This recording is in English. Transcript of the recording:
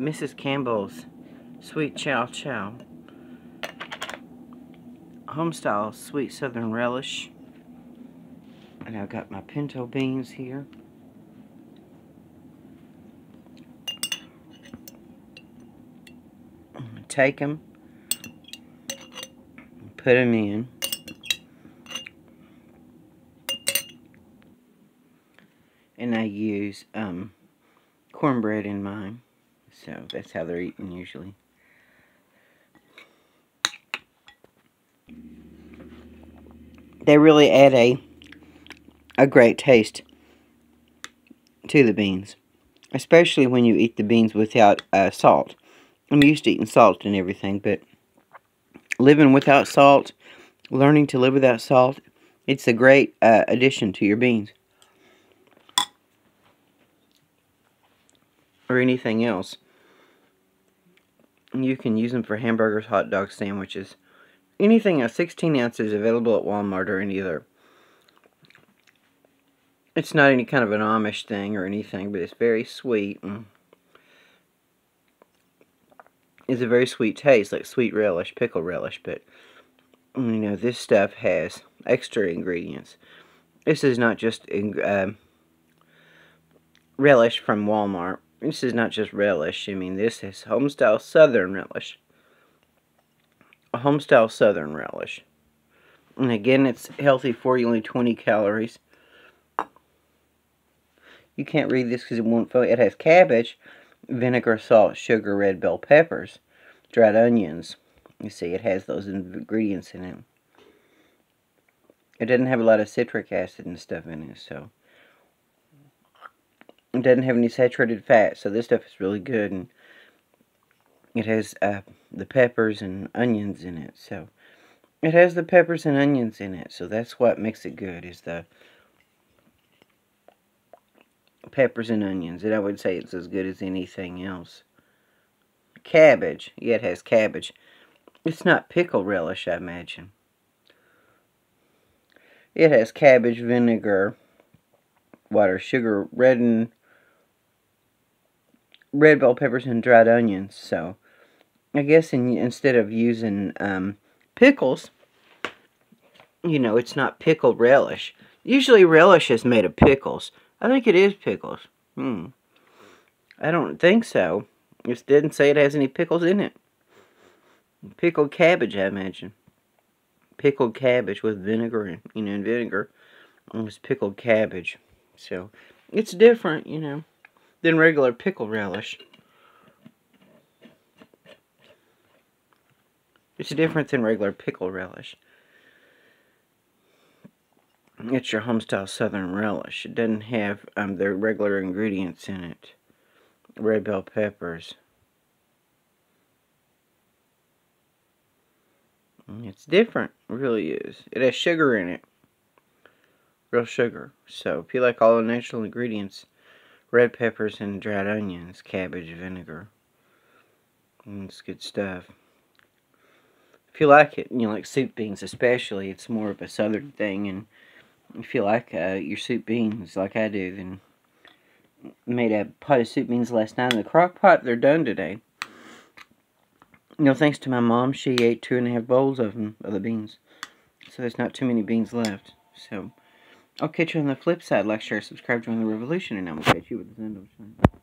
Mrs. Campbell's Sweet Chow Chow. Homestyle Sweet Southern Relish. And I've got my pinto beans here. Take them, put them in. And I use um, cornbread in mine. So that's how they're eaten usually. They really add a a great taste to the beans. Especially when you eat the beans without uh, salt. I'm used to eating salt and everything, but living without salt, learning to live without salt, it's a great uh, addition to your beans. Or anything else. You can use them for hamburgers, hot dogs, sandwiches. Anything at 16 ounces available at Walmart or any other. It's not any kind of an Amish thing or anything, but it's very sweet. And it's a very sweet taste, like sweet relish, pickle relish, but you know, this stuff has extra ingredients. This is not just uh, relish from Walmart. This is not just relish. I mean, this is homestyle southern relish. A homestyle southern relish. And again, it's healthy for you, only 20 calories. You can't read this because it won't fill. It has cabbage, vinegar, salt, sugar, red bell peppers, dried onions. You see, it has those ingredients in it. It doesn't have a lot of citric acid and stuff in it, so doesn't have any saturated fat, so this stuff is really good. And it has uh, the peppers and onions in it, so it has the peppers and onions in it, so that's what makes it good, is the peppers and onions. And I would say it's as good as anything else. Cabbage. Yeah, it has cabbage. It's not pickle relish, I imagine. It has cabbage, vinegar, water, sugar, red and red bell peppers and dried onions. So, I guess in, instead of using um, pickles, you know, it's not pickle relish. Usually relish is made of pickles. I think it is pickles. Hmm. I don't think so. It didn't say it has any pickles in it. Pickled cabbage, I imagine. Pickled cabbage with vinegar, and, you know, and vinegar. It was pickled cabbage. So, it's different, you know than regular pickle relish. It's different than regular pickle relish. It's your homestyle southern relish. It doesn't have um, the regular ingredients in it. Red bell peppers. It's different. It really is. It has sugar in it. Real sugar. So if you like all the natural ingredients, red peppers and dried onions, cabbage, vinegar. Mm, it's good stuff. If you like it, you know, like soup beans especially, it's more of a southern thing. And if you like uh, your soup beans like I do, then made a pot of soup beans last night in the crock pot. They're done today. You know, thanks to my mom, she ate two and a half bowls of them, of the beans. So there's not too many beans left. So, I'll catch you on the flip side. Like, share, subscribe, join the revolution, and I will catch you at the end of the time.